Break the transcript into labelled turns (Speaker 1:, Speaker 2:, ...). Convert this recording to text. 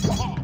Speaker 1: Ha ha!